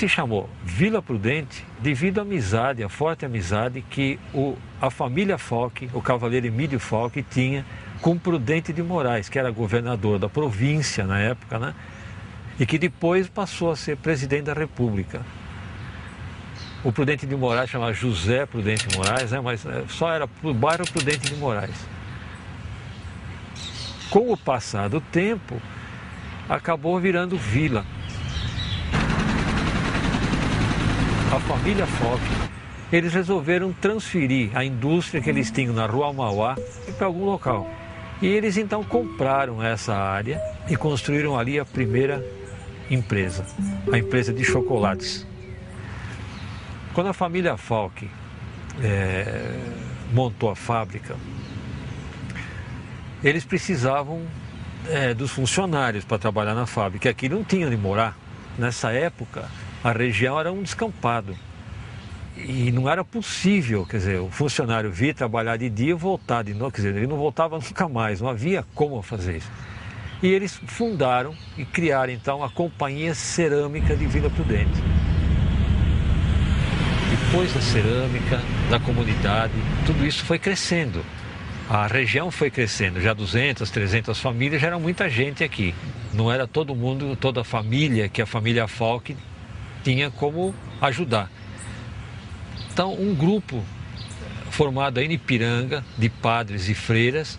se chamou Vila Prudente devido à amizade, a forte amizade que o, a família Falck, o cavaleiro Emílio Falck, tinha com Prudente de Moraes, que era governador da província na época, né? E que depois passou a ser presidente da República. O Prudente de Moraes chamava José Prudente de Moraes, né? mas é, só era o bairro Prudente de Moraes. Com o passar do tempo, acabou virando vila. A família Fock, eles resolveram transferir a indústria que eles tinham na Rua Mauá para algum local. E eles então compraram essa área e construíram ali a primeira empresa, a empresa de chocolates. Quando a família Falk é, montou a fábrica, eles precisavam é, dos funcionários para trabalhar na fábrica. Aqui não tinha onde morar. Nessa época, a região era um descampado. E não era possível, quer dizer, o funcionário vir trabalhar de dia e voltar de noite, quer dizer, ele não voltava nunca mais, não havia como fazer isso. E eles fundaram e criaram então a Companhia Cerâmica de Vila Prudente. Depois da cerâmica, da comunidade, tudo isso foi crescendo. A região foi crescendo, já 200, 300 famílias, já era muita gente aqui. Não era todo mundo, toda a família que a família Falk tinha como ajudar. Então, um grupo formado aí em Ipiranga, de padres e freiras,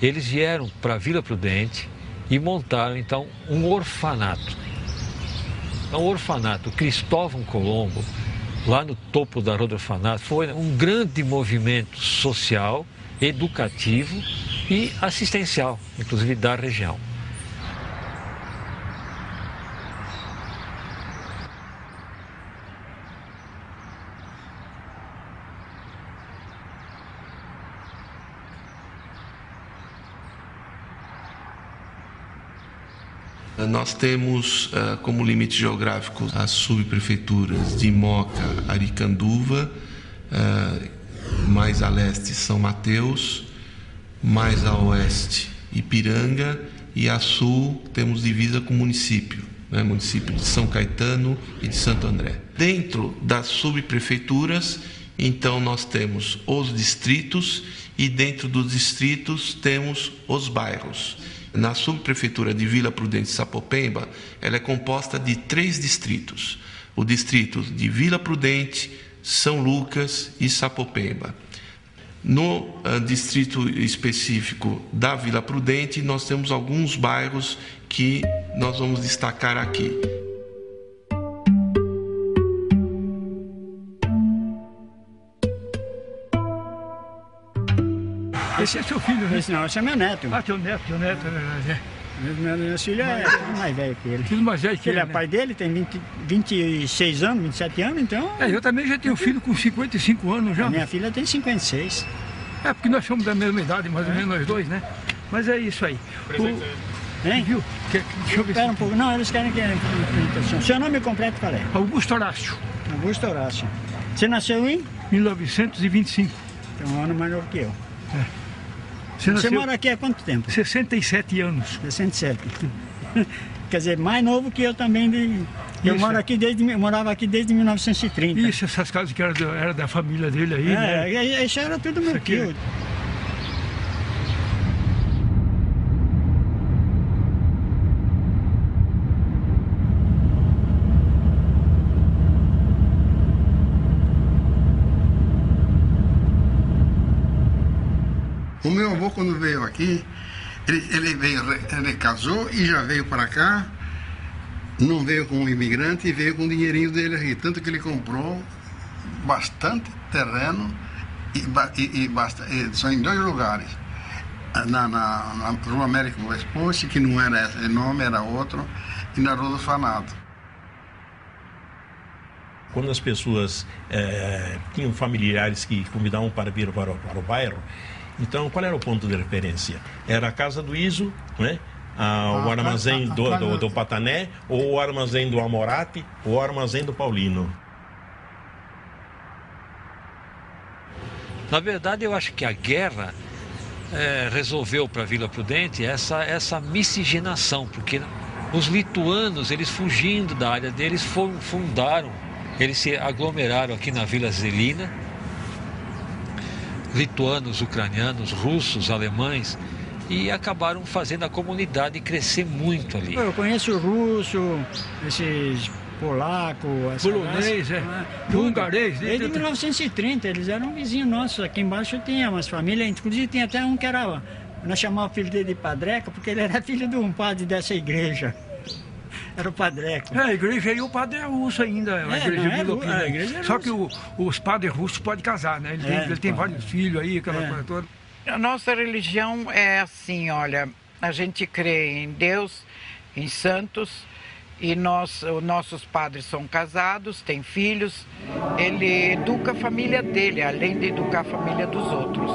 eles vieram para Vila Prudente e montaram então um orfanato. Então, o orfanato Cristóvão Colombo, lá no topo da Roda Orfanato, foi um grande movimento social, educativo e assistencial, inclusive da região. Nós temos uh, como limite geográfico as subprefeituras de Moca, Aricanduva, uh, mais a leste São Mateus, mais a oeste Ipiranga e a sul temos divisa com município, né, município de São Caetano e de Santo André. Dentro das subprefeituras, então nós temos os distritos e dentro dos distritos temos os bairros. Na subprefeitura de Vila Prudente Sapopemba, ela é composta de três distritos: o distrito de Vila Prudente, São Lucas e Sapopemba. No uh, distrito específico da Vila Prudente, nós temos alguns bairros que nós vamos destacar aqui. Esse é seu filho, né? Esse não, esse é meu neto. Ah, teu neto, teu neto, é. é. Meu, meu filho é tudo mais velho que ele. Tudo mais velho que ele. Ele é né? pai dele, tem 20, 26 anos, 27 anos, então. É, eu também já tenho filho com 55 anos já. A minha filha tem 56. É, porque nós somos da mesma idade, mais ou menos nós dois, né? Mas é isso aí. O, Hein? viu? Que- deixa eu ver Espera um pouco. Não, eles querem que. Seu nome completo qual é? Augusto Horácio, Augusto Horácio. Você nasceu em? 1925. Tem um ano mais novo que eu. Você Você mora aqui há quanto tempo? 67 anos. 67. Quer dizer, mais novo que eu também. De... Eu Isso. moro aqui desde, morava aqui desde 1930. Isso, essas casas que eram da, era da família dele aí, né? É, e- isso era tudo meu aqui, tio. O meu avô, quando veio aqui, ele, ele veio, ele casou e já veio para cá. Não veio como imigrante e veio com o dinheirinho dele aqui. Tanto que ele comprou bastante terreno e, e, e basta, e são em dois lugares. Na, na, na Rua América Vespucci, que não era esse nome, era outro, e na Rua do Fanato. Quando as pessoas eh, tinham familiares que convidavam para vir para, o- para o bairro, então qual era o ponto de referência? Era a casa do Iso, né? Ah, o armazém ah, ah, do, ah, do, do Patané, ou o armazém do Amorati, ou o armazém do Paulino. Na verdade, eu acho que a guerra eh, resolveu para Vila Prudente essa, essa miscigenação, porque Os lituanos, eles fugindo da área deles, foram, fundaram, eles se aglomeraram aqui na Vila Zelina. Lituanos, ucranianos, russos, alemães, e acabaram fazendo a comunidade crescer muito ali. Eu conheço russo, esses polaco, Polonês, é. né? Hungarês, Desde né? 1930, eles eram vizinhos nossos. Aqui embaixo tinha umas famílias, inclusive tinha até um que era. Nós chamávamos o filho dele de Padreca, porque ele era filho de um padre dessa igreja. Era o Padreco. É, a igreja aí o padre é russo ainda, a É, igreja não, é Vilopina. ru- a igreja é Só que o- os padres russos podem casar, né? Ele tem, É, ele tem vários filhos aí, aquela É. coisa toda. A nossa religião é assim, olha, a gente crê em Deus, em santos, e nós, os nossos padres são casados, têm filhos. Ele educa a família dele, além de educar a família dos outros.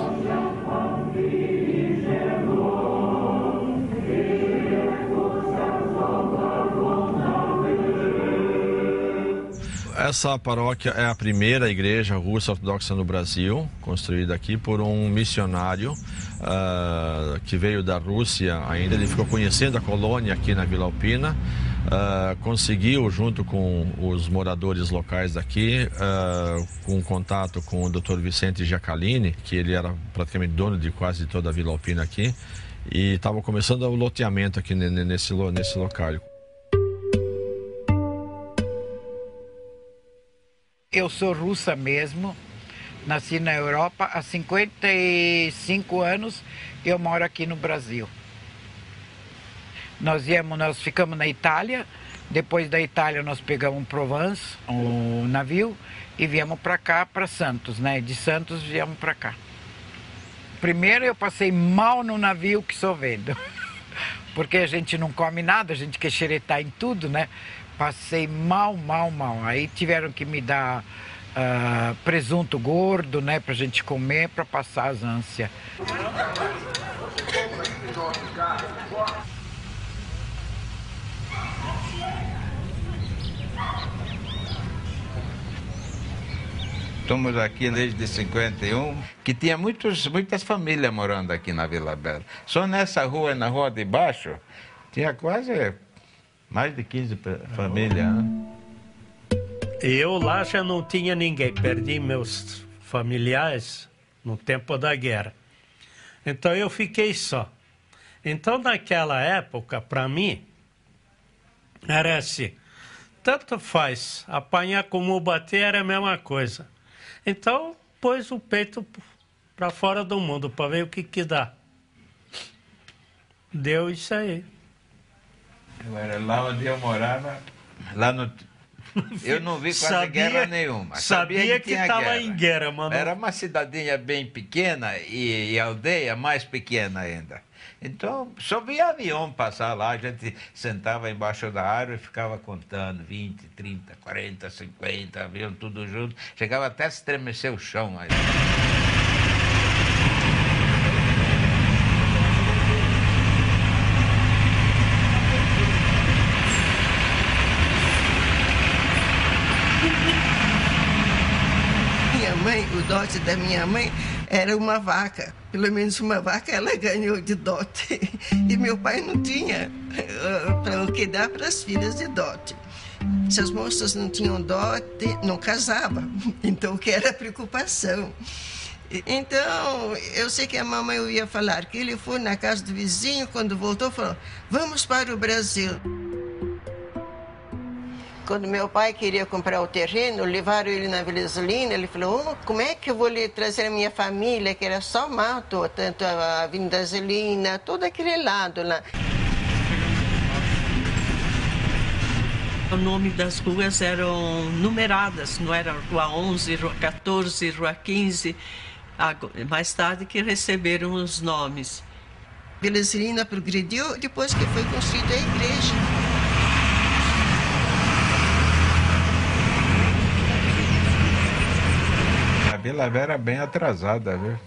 Essa paróquia é a primeira igreja russa ortodoxa no Brasil, construída aqui por um missionário ah, que veio da Rússia ainda. Ele ficou conhecendo a colônia aqui na Vila Alpina, ah, conseguiu, junto com os moradores locais daqui, com contato com o Dr. Vicente Giacalini, que ele era praticamente dono de quase toda a Vila Alpina aqui, e estava começando o loteamento aqui ne- ne- nesse, nesse local. Eu sou russa mesmo, nasci na Europa há 55 anos eu moro aqui no Brasil. Nós viemos, nós ficamos na Itália, depois da Itália nós pegamos Provence, um navio, e viemos para cá, para Santos, né? De Santos viemos para cá. Primeiro eu passei mal no navio que só vendo, porque a gente não come nada, a gente quer xeretar em tudo, né? Passei mal, mal, mal. Aí tiveram que me dar ah, presunto gordo, né, pra gente comer, pra passar as ânsias. Estamos aqui desde 51, que tinha muitos, muitas famílias morando aqui na Vila Bela. Só nessa rua na rua de baixo, tinha quase mais de 15 pe- famílias. né? Eu lá já não tinha ninguém, perdi meus familiares no tempo da guerra. Então eu fiquei só. Então naquela época, para mim, era assim: tanto faz, apanhar como bater era a mesma coisa. Então pôs o peito para fora do mundo para ver o que que dá. Deu isso aí. Agora, lá onde eu morava, lá no. Eu não vi quase Sabia- guerra nenhuma. sabia que tinha tava em guerra, mas não- Era uma cidadinha bem pequena e, e aldeia mais pequena ainda. Então, só via avião passar lá, a gente sentava embaixo da árvore e ficava contando 20, 30, 40, 50, avião tudo junto. Chegava até a estremecer o chão. Aí. Minha mãe, o dote da minha mãe era uma vaca. Pelo menos uma vaca ela ganhou de dote. E meu pai não tinha para o que dar para as filhas de dote. Se as moças não tinham dote, não casava. Então, o que era a preocupação? Então, eu sei que a mamãe ouvia falar que ele foi na casa do vizinho, quando voltou, falou: Vamos para o Brasil. Quando meu pai queria comprar o terreno, levaram ele na Vila Isolina, ele falou, "Oh, como é que eu vou lhe trazer a minha família, que era só mato, tanto a Avenida Zelina, todo aquele lado lá. O nome das ruas eram numeradas, não era Rua 11, Rua 14, Rua 15. Ago- Mais tarde que receberam os nomes. Vila Isolina progrediu depois que foi construída a igreja. Vila Vera bem atrasada, viu?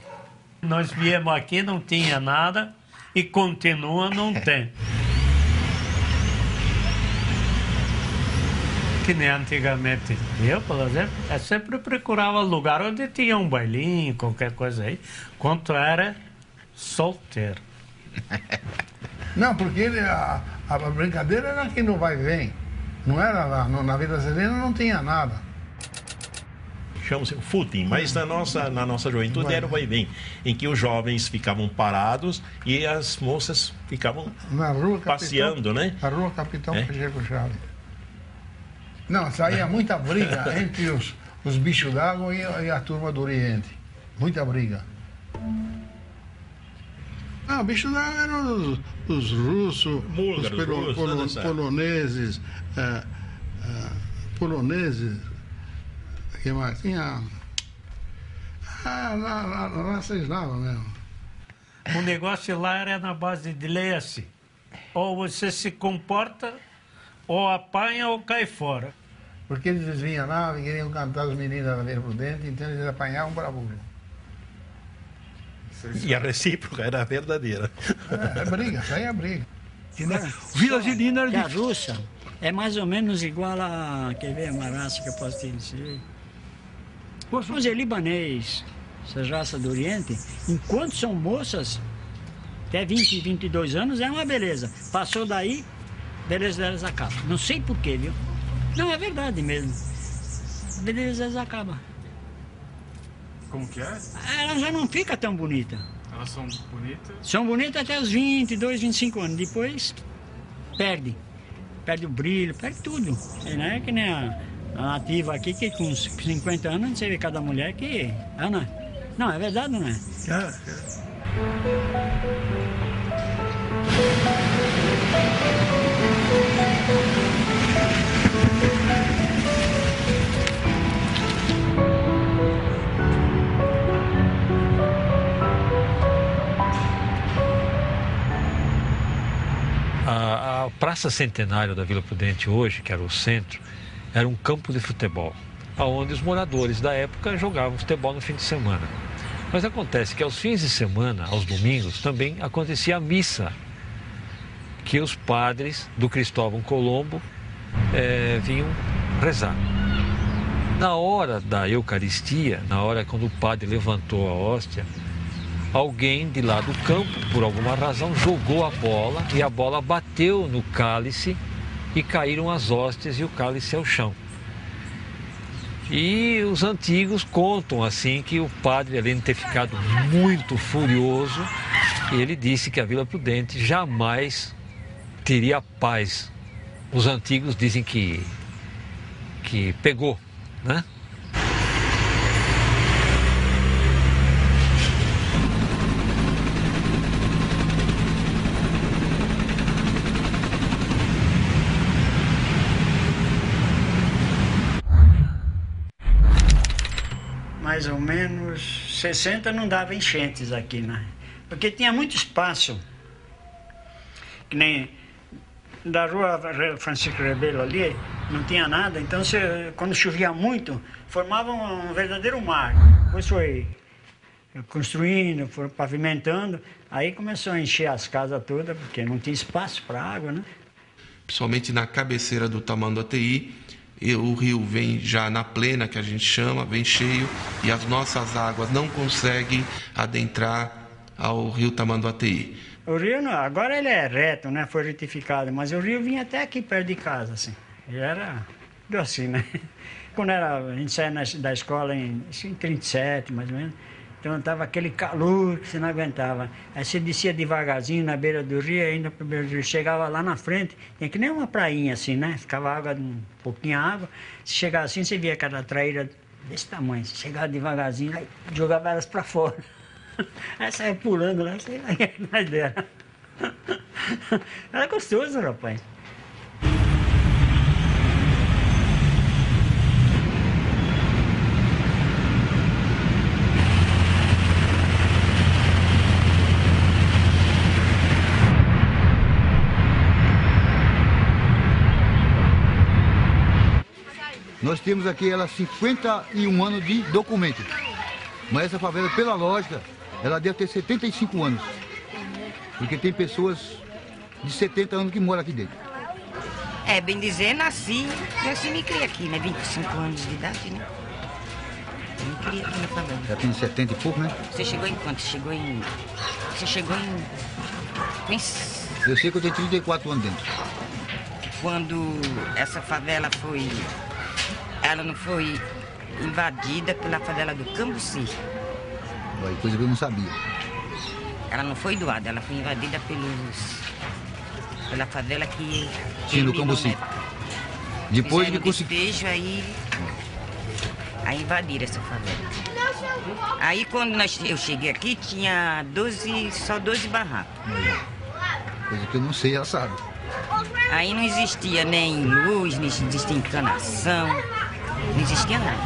Nós viemos aqui, não tinha nada e continua, não tem. Que nem antigamente. Eu, por exemplo, eu sempre procurava lugar onde tinha um bailinho, qualquer coisa aí, quanto era solteiro. Não, porque ele- a, A brincadeira era aqui no vai e vem. Não era lá. Na Vida Serena não tinha nada. Chama-se footing, mas na nossa, na nossa juventude era o vai e vem, em que os jovens ficavam parados e as moças ficavam na rua passeando, Capitão, né? A rua Capitão é? Pacheco Chaves. Não, saía muita briga entre os, os bichos d'água e, e, a turma do Oriente. Muita briga. Ah, bicho d'água eram os, os russos, Múlgaros, os russos, polo, né, poloneses, ah, ah, poloneses, que mais? Tinha. Ah, lá, lá, lá vocês davam mesmo. O negócio lá era na base de leia-se. Ou você se comporta, ou apanha ou cai fora. Porque eles vinham lá e queriam cantar as meninas da Vila Prudente, então eles apanhavam para burro. E a recíproca era verdadeira. É, é briga, isso aí é briga. Vila Gelina era a de... russa é mais ou menos igual a. Quer ver uma raça que eu posso te dizer? Vamos dizer, libanês, essas raças do Oriente, enquanto são moças, até 20, 22 anos, é uma beleza. Passou daí, beleza delas acaba. Não sei porquê, viu? Não, é verdade mesmo. Beleza delas acaba. Como que é? Ela já não fica tão bonita. Elas são bonitas? São bonitas até os 22, 25 anos. Depois, perde. Perde o brilho, perde tudo. Não é que nem a, a nativa aqui, que com 50 anos você vê cada mulher que. Ah, não. Não, é verdade, não é? É, é. A Praça Centenário da Vila Prudente hoje, que era o centro, era um campo de futebol, onde os moradores da época jogavam futebol no fim de semana. Mas acontece que aos fins de semana, aos domingos, também acontecia a missa, que os padres do Cristóvão Colombo eh, vinham rezar. Na hora da Eucaristia, na hora quando o padre levantou a hóstia, alguém de lá do campo, por alguma razão, jogou a bola e a bola bateu no cálice e caíram as hóstias e o cálice ao chão. E os antigos contam assim que o padre, além de ter ficado muito furioso, ele disse que a Vila Prudente jamais teria paz. Os antigos dizem que que pegou, né? Mais ou menos 60 não dava enchentes aqui, né? Porque tinha muito espaço. Que nem da rua Francisco Rebelo ali, não tinha nada, então quando chovia muito, formava um verdadeiro mar. Depois foi construindo, foi pavimentando, aí começou a encher as casas todas, porque não tinha espaço para água, né? Principalmente na cabeceira do Tamanduateí, e o rio vem já na plena, que a gente chama, vem cheio, e as nossas águas não conseguem adentrar ao rio Tamanduateí. O rio, não, agora ele é reto, né? Foi retificado, mas o rio vinha até aqui perto de casa, assim. E era assim, né? Quando era, a gente saía da escola em, em 37, mais ou menos, então estava aquele calor que você não aguentava. Aí você descia devagarzinho na beira do rio, ainda chegava lá na frente, tem que nem uma prainha assim, né? Ficava água, um pouquinho água. Se chegava assim, você via aquela traíra desse tamanho. Você chegava devagarzinho, aí jogava elas para fora. Aí saia pulando lá, sei lá atrás dela. Era gostoso, rapaz. Nós temos aqui ela 51 anos de documento. Mas essa favela, pela lógica, ela deve ter 75 anos. Porque tem pessoas de 70 anos que moram aqui dentro. É, bem dizer, nasci, nasci e me criei aqui, né? 25 anos de idade, né? Eu me criei aqui na favela. Já tem 70 e pouco, né? Você chegou em quanto? Chegou em. Você chegou em. em Eu sei que eu tenho 34 anos dentro. Quando essa favela foi. Ela não foi invadida pela favela do Cambuci. Coisa que eu não sabia. Ela não foi doada, ela foi invadida pelos. pela favela que. Tinha no Cambuci. Depois que Fizeram consegui. despejo, aí. Aí invadiram essa favela. Aí quando nós- eu cheguei aqui, tinha 12, só 12 barracos. Coisa que eu não sei, ela sabe. Aí não existia nem luz, não existia encanação, não existia nada.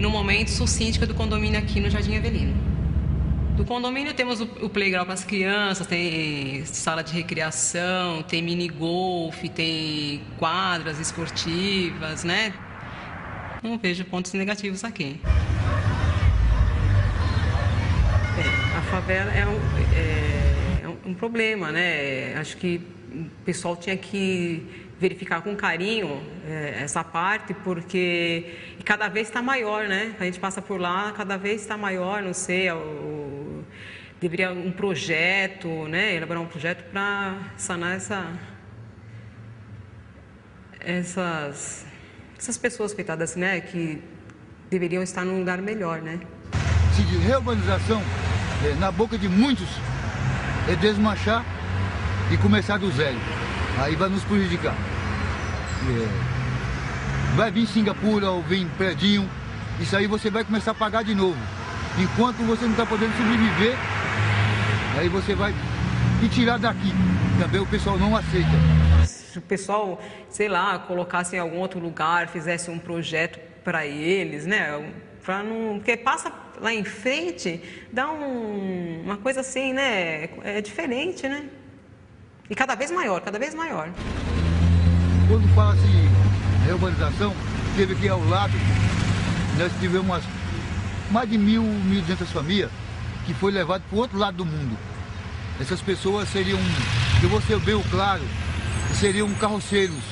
No momento, sou síndica do condomínio aqui no Jardim Avelino. Do condomínio temos o, o playground para as crianças, tem sala de recreação, tem mini golf, tem quadras esportivas, né? Não vejo pontos negativos aqui. É, a favela é um, é- é um- problema, né? Acho que o pessoal tinha que verificar com carinho é, essa parte, porque e cada vez está maior, né? A gente passa por lá, cada vez está maior, não sei, é o- deveria um projeto, né? Elaborar um projeto para sanar essa, essas, essas pessoas, coitadas, né? Que deveriam estar num lugar melhor, né? Se de reurbanização, é, na boca de muitos, é desmanchar e começar do zero. Aí vai nos prejudicar. É, vai vir Singapura ou vir Predinho, isso aí você vai começar a pagar de novo. Enquanto você não está podendo sobreviver, aí você vai me tirar daqui. Também o pessoal não aceita. Se o pessoal, sei lá, colocasse em algum outro lugar, fizesse um projeto para eles, né? Para não, porque passa lá em frente, dá um- uma coisa assim, né? É diferente, né? E cada vez maior, cada vez maior. Quando fala assim reurbanização, teve aqui ao lado, nós tivemos umas, mais de mil, mil duzentas famílias que foi levado para o outro lado do mundo. Essas pessoas seriam, eu vou ser bem claro, seriam carroceiros.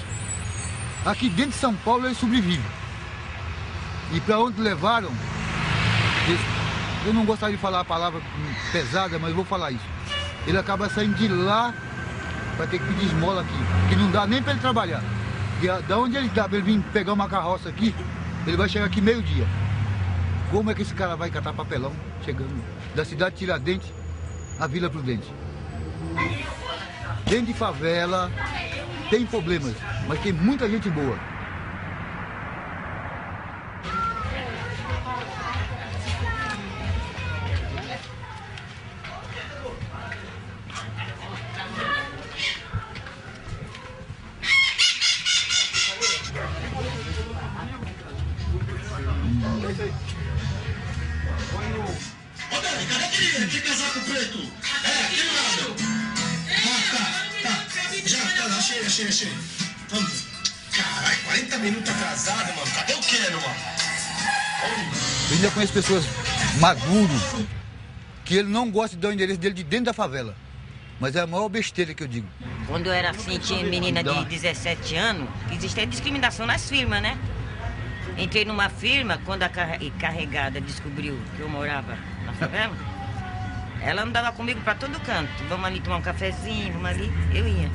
Aqui dentro de São Paulo eles sobrevivem. E para onde levaram, eu não gostaria de falar a palavra pesada, mas vou falar isso. Ele acaba saindo de lá vai ter que pedir esmola aqui, que não dá nem para ele trabalhar. E da onde ele para ele vir pegar uma carroça aqui, ele vai chegar aqui meio-dia. Como é que esse cara vai catar papelão chegando da cidade de Tiradentes à Vila Prudente? Dentro de favela tem problemas, mas tem muita gente boa. Achei, achei, achei. Vamos. Caralho, 40 minutos atrasado, mano. Cadê o Keno, mano? Eu ainda conheço pessoas maduros que ele não gosta de dar o endereço dele de dentro da favela. Mas é a maior besteira que eu digo. Quando eu era assim, tinha menina de 17 anos, existia discriminação nas firmas, né? Entrei numa firma, quando a carre- carregada descobriu que eu morava na favela, ela andava comigo pra todo canto. Vamos ali tomar um cafezinho, vamos ali, eu ia.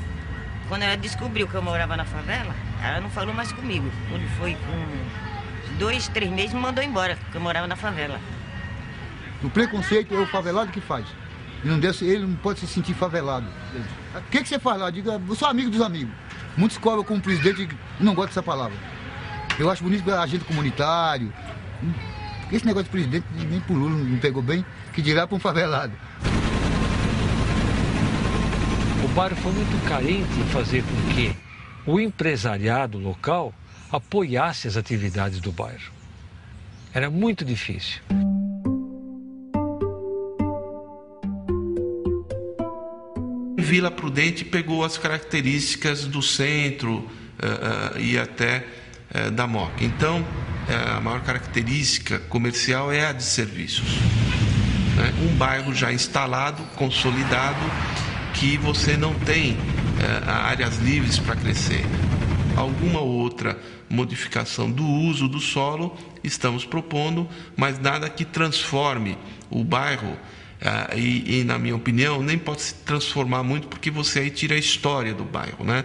Quando ela descobriu que eu morava na favela, ela não falou mais comigo. Quando foi com dois, três meses, me mandou embora, porque eu morava na favela. O preconceito é o favelado que faz. Ele não, deve, ele não pode se sentir favelado. O que, que você faz lá? Diga, eu sou amigo dos amigos. Muitos cobram como presidente e não gostam dessa palavra. Eu acho bonito agente comunitário. Esse negócio de presidente nem pro Lula não pegou bem, que dirá para um favelado. Bairro foi muito carente em fazer com que o empresariado local apoiasse as atividades do bairro. Era muito difícil. Vila Prudente pegou as características do centro eh, eh, e até eh, da Moca. Então, a maior característica comercial é a de serviços. né? Um bairro já instalado, consolidado, que você não tem eh, áreas livres para crescer. Alguma outra modificação do uso do solo estamos propondo, mas nada que transforme o bairro. ah, e, e, na minha opinião, nem pode se transformar muito, porque você aí tira a história do bairro, né?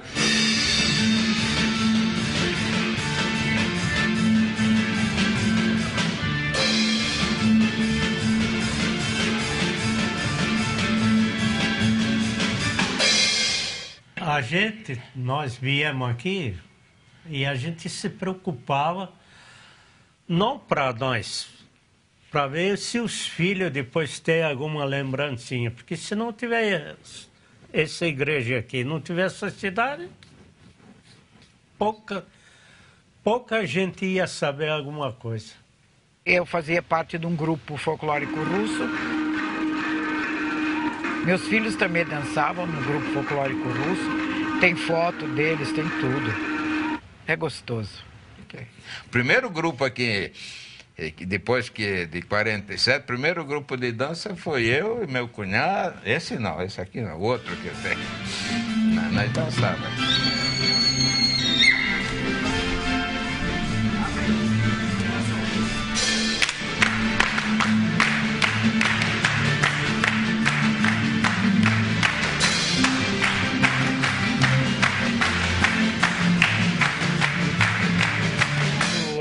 Gente, nós viemos aqui e a gente se preocupava não para nós, para ver se os filhos depois têm alguma lembrancinha, porque se não tiver essa igreja aqui, não tiver essa cidade, pouca, pouca gente ia saber alguma coisa. Eu fazia parte de um grupo folclórico russo. Meus filhos também dançavam no grupo folclórico russo. Tem foto deles, tem tudo. É gostoso. O primeiro grupo aqui, que depois que de 47, o primeiro grupo de dança foi eu e meu cunhado. Esse não, esse aqui não, outro que eu tenho. Nós dançávamos.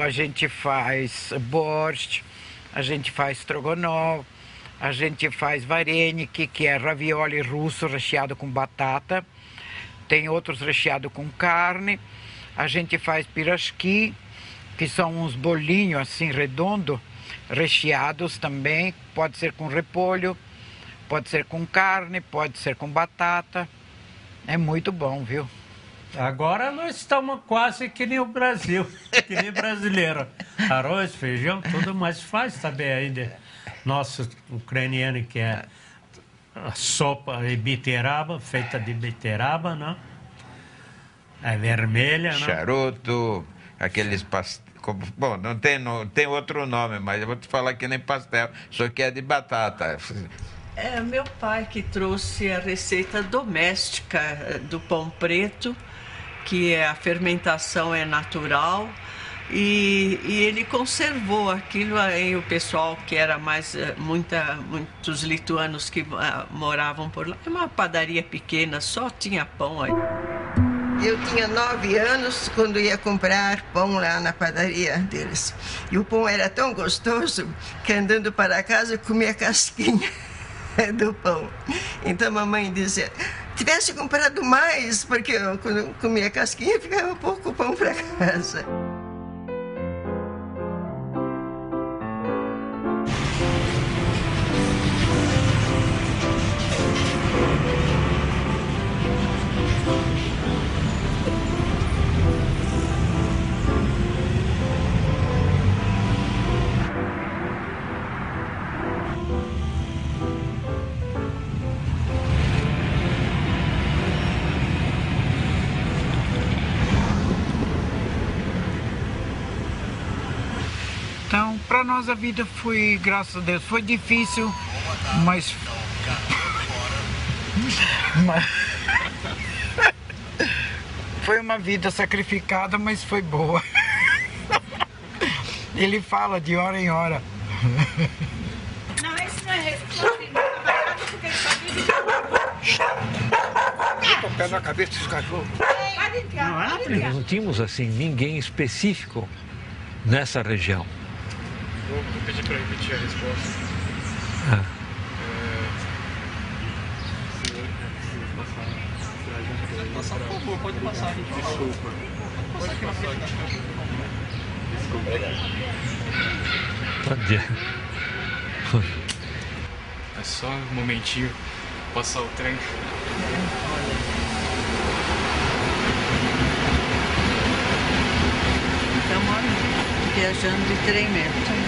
A gente faz borscht, a gente faz strogonoff, a gente faz vareniki, que é ravioli russo recheado com batata. Tem outros recheados com carne. A gente faz pirashki, que são uns bolinhos assim redondos, recheados também. Pode ser com repolho, pode ser com carne, pode ser com batata. É muito bom, viu? Agora nós estamos quase que nem o Brasil, que nem brasileiro. Arroz, feijão, tudo, mas faz também ainda. Nosso ucraniano que é a sopa de beterraba, feita de beterraba, não? É vermelha, não? Charuto, aqueles pastéis. Bom, não tem, não tem outro nome, mas eu vou te falar que nem pastel, só que é de batata. É meu pai que trouxe a receita doméstica eh, do pão preto, que é, a fermentação é natural. E, e ele conservou aquilo aí, o pessoal que era mais, eh, muita, muitos lituanos que ah, moravam por lá. É uma padaria pequena, só tinha pão aí. Eu tinha nove anos quando ia comprar pão lá na padaria deles. E o pão era tão gostoso que andando para casa eu comia casquinha do pão. Então a mamãe dizia, tivesse comprado mais, porque eu, comia casquinha ficava pouco pão para casa. Nós a vida foi, graças a Deus, foi difícil, mas. mas... foi uma vida sacrificada, mas foi boa. Ele fala de hora em hora. Não, esse não é Bota o pé na cabeça desse cachorro. Pode entrar, Não, tínhamos assim ninguém específico nessa região. Vou pedir para repetir a resposta. Ah. Passar, por favor, pode passar. Desculpa. Pode passar. Desculpa. Pode. É só um momentinho passar o trem. Estamos viajando de trem mesmo.